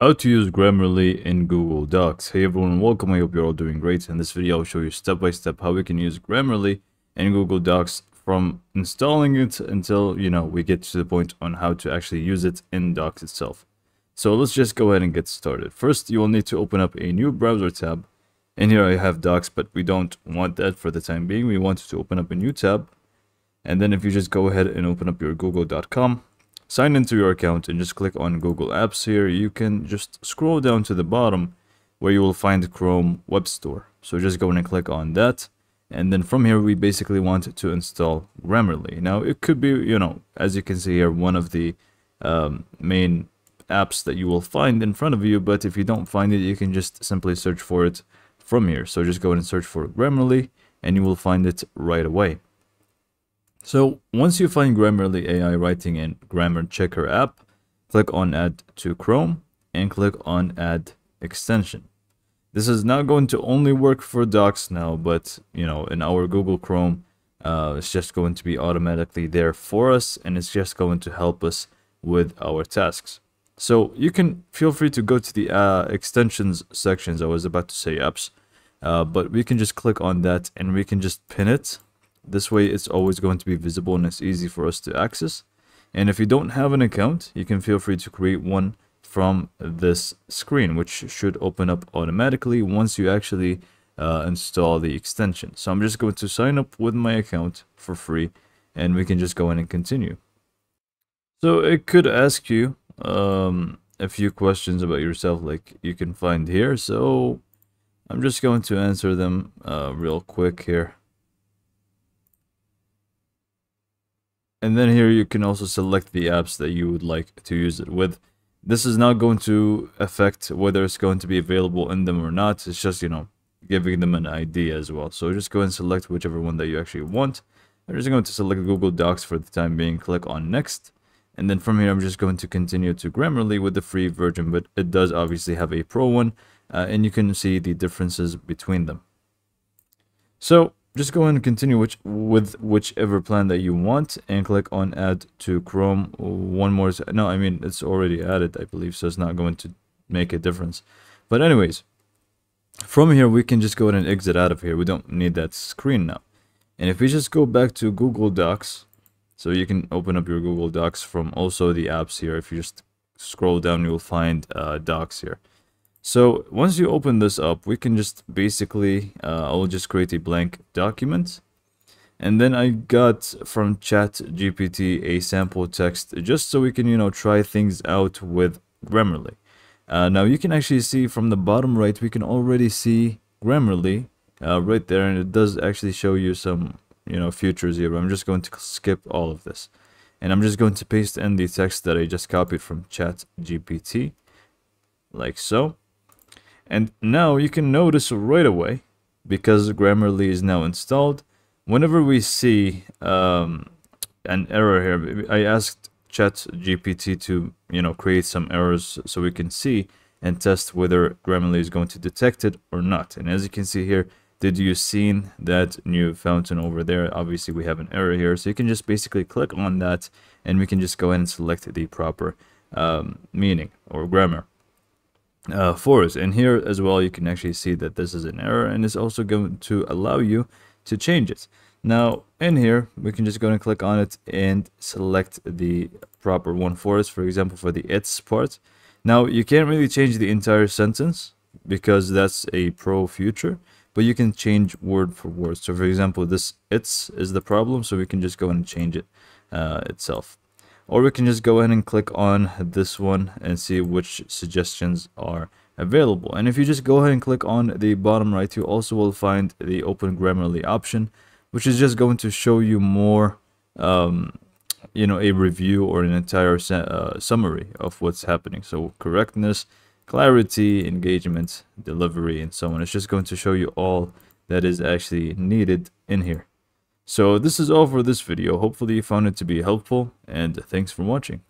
How to use Grammarly in Google Docs. Hey everyone, welcome. I hope you're all doing great. In this video, I'll show you step by step how we can use Grammarly in Google Docs from installing it until, you know, we get to the point on how to actually use it in Docs itself. So let's just go ahead and get started. First, you will need to open up a new browser tab. In here, I have Docs, but we don't want that for the time being. We want to open up a new tab. And then if you just go ahead and open up your google.com, sign into your account and just click on Google Apps here, you can just scroll down to the bottom where you will find Chrome Web Store. So just go and click on that. And then from here, we basically want to install Grammarly. Now, it could be, you know, as you can see here, one of the um, main apps that you will find in front of you. But if you don't find it, you can just simply search for it from here. So just go and search for Grammarly and you will find it right away. So once you find Grammarly AI writing and Grammar Checker app, click on add to Chrome and click on add extension. This is not going to only work for docs now, but you know, in our Google Chrome, uh, it's just going to be automatically there for us and it's just going to help us with our tasks. So you can feel free to go to the uh, extensions sections. I was about to say apps, uh, but we can just click on that and we can just pin it this way it's always going to be visible and it's easy for us to access. And if you don't have an account, you can feel free to create one from this screen, which should open up automatically once you actually uh, install the extension. So I'm just going to sign up with my account for free and we can just go in and continue. So it could ask you um, a few questions about yourself like you can find here. So I'm just going to answer them uh, real quick here. And then here you can also select the apps that you would like to use it with. This is not going to affect whether it's going to be available in them or not. It's just, you know, giving them an idea as well. So just go and select whichever one that you actually want. I'm just going to select Google Docs for the time being. Click on Next. And then from here, I'm just going to continue to Grammarly with the free version, but it does obviously have a pro one, uh, and you can see the differences between them. So just go and continue which, with whichever plan that you want and click on add to Chrome. One more, no, I mean, it's already added, I believe, so it's not going to make a difference. But anyways, from here, we can just go ahead and exit out of here. We don't need that screen now. And if we just go back to Google Docs, so you can open up your Google Docs from also the apps here. If you just scroll down, you'll find uh, Docs here. So once you open this up, we can just basically, uh, I'll just create a blank document. And then I got from chat GPT a sample text just so we can, you know, try things out with Grammarly. Uh, now you can actually see from the bottom right, we can already see Grammarly uh, right there. And it does actually show you some, you know, features here. But I'm just going to skip all of this. And I'm just going to paste in the text that I just copied from chat GPT like so. And now you can notice right away, because Grammarly is now installed, whenever we see um, an error here, I asked Chat GPT to, you know, create some errors so we can see and test whether Grammarly is going to detect it or not. And as you can see here, did you seen that new fountain over there? Obviously, we have an error here. So you can just basically click on that and we can just go ahead and select the proper um, meaning or grammar uh, for us. And here as well, you can actually see that this is an error and it's also going to allow you to change it. Now in here, we can just go and click on it and select the proper one for us. For example, for the it's part. Now you can't really change the entire sentence because that's a pro future, but you can change word for word. So for example, this it's is the problem. So we can just go and change it uh, itself or we can just go ahead and click on this one and see which suggestions are available. And if you just go ahead and click on the bottom right you also will find the open grammarly option which is just going to show you more um, you know a review or an entire uh, summary of what's happening. So correctness clarity engagement delivery and so on. It's just going to show you all that is actually needed in here so this is all for this video. Hopefully you found it to be helpful and thanks for watching.